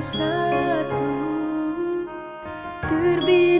bersatu terbina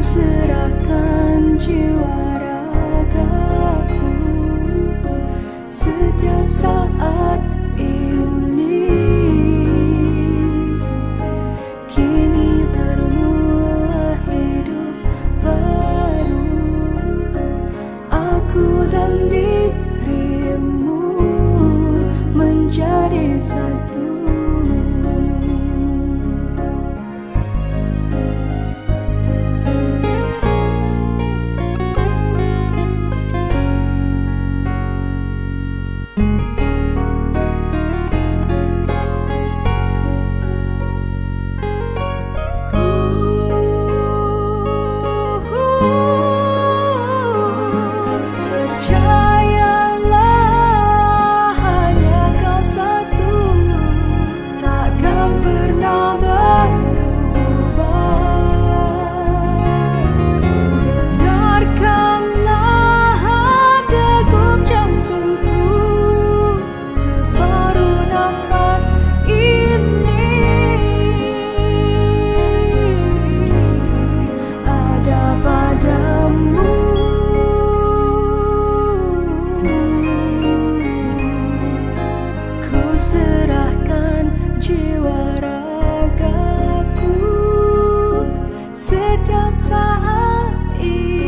serahkan jiwa ragaku setiap saat. sekejap saat. ini